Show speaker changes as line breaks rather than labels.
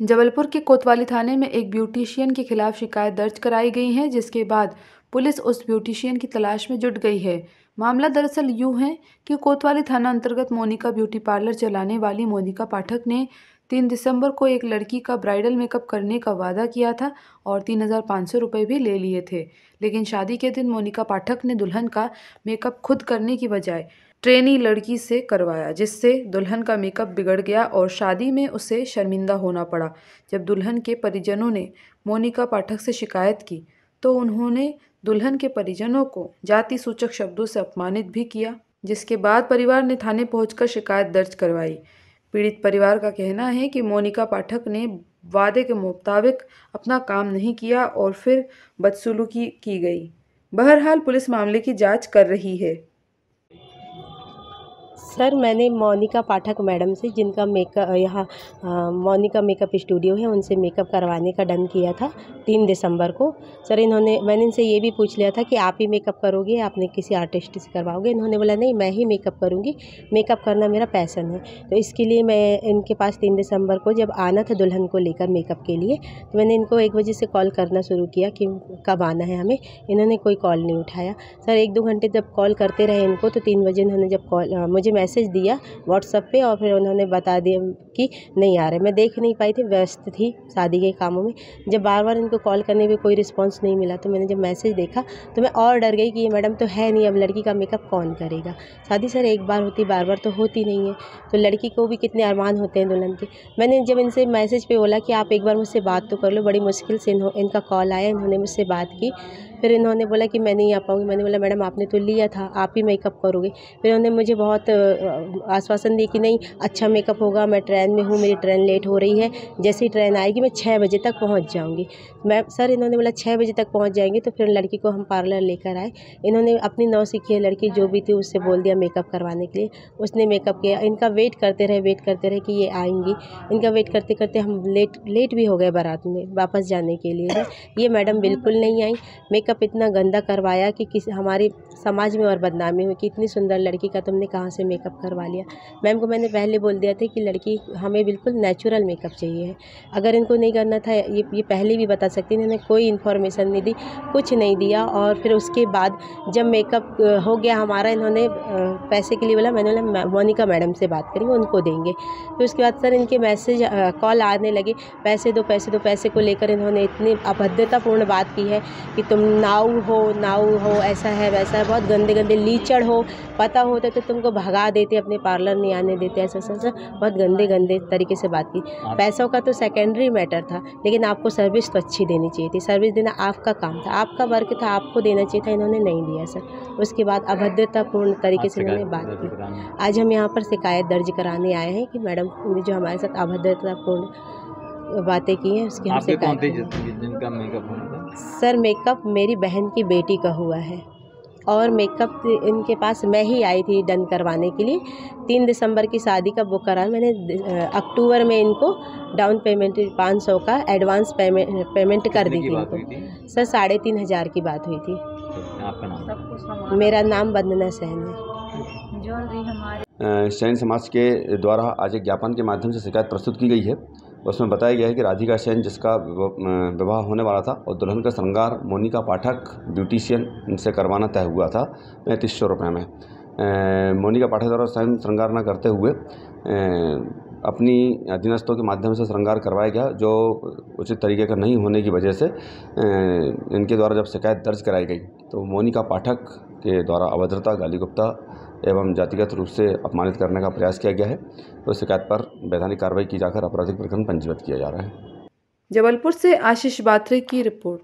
जबलपुर के कोतवाली थाने में एक ब्यूटिशियन के खिलाफ शिकायत दर्ज कराई गई है, जिसके बाद पुलिस उस ब्यूटिशियन की तलाश में जुट गई है। मामला दरअसल यूँ है कि कोतवाली थाना अंतर्गत मोनिका ब्यूटी पार्लर चलाने वाली मोनिका पाठक ने तीन दिसंबर को एक लड़की का ब्राइडल मेकअप करने का वादा किया था और तीन हज़ार पाँच सौ रुपये भी ले लिए थे। लेकिन शादी के दिन मोनिका पाठक ने दुल्हन का मेकअप खुद करने की बजाय ट्रेनी लड़की से करवाया, जिससे दुल्हन का मेकअप बिगड़ गया और शादी में उसे शर्मिंदा होना पड़ा। जब दुल्हन के परिजनों ने मोनिका पाठक से शिकायत की तो उन्होंने दुल्हन के परिजनों को जाति सूचक शब्दों से अपमानित भी किया, जिसके बाद परिवार ने थाने पहुंचकर शिकायत दर्ज करवाई। पीड़ित परिवार का कहना है कि मोनिका पाठक ने वादे के मुताबिक अपना काम नहीं किया और फिर बदसलूकी की गई। बहरहाल पुलिस मामले की जाँच कर रही है।
सर, मैंने मोनिका पाठक मैडम से, जिनका मेकअप यहाँ मोनिका मेकअप स्टूडियो है, उनसे मेकअप करवाने का डन किया था तीन दिसंबर को। सर, इन्होंने, मैंने इनसे ये भी पूछ लिया था कि आप ही मेकअप करोगे, आपने किसी आर्टिस्ट से करवाओगे? इन्होंने बोला, नहीं, मैं ही मेकअप करूँगी, मेकअप करना मेरा पैसन है। तो इसके लिए मैं इनके पास तीन दिसंबर को जब आना था दुल्हन को लेकर मेकअप के लिए तो मैंने इनको एक बजे से कॉल करना शुरू किया कि कब आना है हमें। इन्होंने कोई कॉल नहीं उठाया। सर, एक दो घंटे जब कॉल करते रहे इनको तो तीन बजे इन्होंने जब कॉल मुझे मैसेज दिया व्हाट्सअप पे और फिर उन्होंने बता दिया कि नहीं आ रहे। मैं देख नहीं पाई थी, व्यस्त थी शादी के कामों में। जब बार बार इनको कॉल करने में कोई रिस्पॉन्स नहीं मिला तो मैंने जब मैसेज देखा तो मैं और डर गई कि ये मैडम तो है नहीं, अब लड़की का मेकअप कौन करेगा? शादी सर एक बार होती बार बार तो होती नहीं है। तो लड़की को भी कितने अरमान होते हैं दुल्हन के। मैंने जब इनसे मैसेज पे बोला कि आप एक बार मुझसे बात तो कर लो, बड़ी मुश्किल से इनका कॉल आया, इन्होंने मुझसे बात की। फिर इन्होंने बोला कि मैं नहीं आ पाऊँगी। मैंने बोला, मैडम, आपने तो लिया था, आप ही मेकअप करोगे। फिर उन्होंने मुझे बहुत आश्वासन दिया कि नहीं अच्छा मेकअप होगा, मैं ट्रेन में हूँ, मेरी ट्रेन लेट हो रही है, जैसे ही ट्रेन आएगी मैं छः बजे तक पहुँच जाऊँगी। मैं, सर, इन्होंने बोला छः बजे तक पहुँच जाएँगे? तो फिर लड़की को हम पार्लर लेकर आए। इन्होंने अपनी नौ सीखी लड़की जो भी थी उससे बोल दिया मेकअप करवाने के लिए। उसने मेकअप किया। इनका वेट करते रहे, वेट करते रहे कि ये आएँगी। इनका वेट करते करते हम लेट लेट भी हो गए बारात में, वापस जाने के लिए ये मैडम बिल्कुल नहीं आई। मेकअप इतना गंदा करवाया कि किसी, हमारी समाज में और बदनामी हुई कि इतनी सुंदर लड़की का तुमने कहाँ से मेकअप करवा लिया। मैम को मैंने पहले बोल दिया था कि लड़की हमें बिल्कुल नेचुरल मेकअप चाहिए। है अगर इनको नहीं करना था, ये ये पहले भी बता सकती इन्होंने कोई इन्फॉर्मेशन नहीं दी, कुछ नहीं दिया और फिर उसके बाद जब मेकअप हो गया हमारा, इन्होंने पैसे के लिए बोला, मैंने बोला मोनिका मैडम से बात करेंगे, उनको देंगे। फिर उसके बाद सर इनके मैसेज कॉल आने लगे, पैसे दो पैसे दो, पैसे को लेकर इन्होंने इतनी अभद्रतापूर्ण बात की है कि तुम नाव हो नाव हो ऐसा है वैसा है बहुत गंदे गंदे लीचड़ हो पता होता तो तुमको भगा देते अपने पार्लर नहीं आने देते ऐसा ऐसा ऐसा बहुत गंदे गंदे तरीके से बात की। पैसों का तो सेकेंडरी मैटर था लेकिन आपको सर्विस तो अच्छी देनी चाहिए थी। सर्विस देना आपका काम था आपका वर्क था आपको देना चाहिए था इन्होंने नहीं दिया सर उसके बाद अभद्रतापूर्ण तरीके से इन्होंने बात की। आज हम यहाँ पर शिकायत दर्ज कराने आए हैं कि मैडम जो हमारे साथ अभद्रतापूर्ण बातें की हैं उसकी हम शिकायत जिनका मेकअप होना था? सर मेकअप मेरी बहन की बेटी का हुआ है। और मेकअप इनके पास मैं ही आई थी डन करवाने के लिए। तीन दिसंबर की शादी का बुक करा मैंने अक्टूबर में इनको डाउन पेमेंट पाँच सौ का एडवांस पेमेंट पेमेंट कर दी थी इनको। सर साढ़े तीन हज़ार की बात हुई थी। आपका नाम? मेरा नाम वंदना सहन है।
सैन समाज के द्वारा आज एक ज्ञापन के माध्यम से शिकायत प्रस्तुत की गई है। उसमें बताया गया है कि राधिका सेन जिसका विवाह होने वाला था और दुल्हन का श्रृंगार मोनिका पाठक, ब्यूटिशियन से करवाना तय हुआ था, पैंतीस सौ रुपये में। मोनिका पाठक द्वारा स्वयं श्रृंगार न करते हुए अपनी अधीनस्थों के माध्यम से श्रृंगार करवाया गया, जो उचित तरीके का नहीं होने की वजह से इनके द्वारा जब शिकायत दर्ज कराई गई तो मोनिका पाठक के द्वारा अभद्रता गाली गुप्ता एवं जातिगत रूप से अपमानित करने का प्रयास किया गया है तो शिकायत पर वैधानिक कार्रवाई की जाकर आपराधिक प्रकरण पंजीबद्ध किया जा रहा है।
जबलपुर से आशीष बात्रे की रिपोर्ट।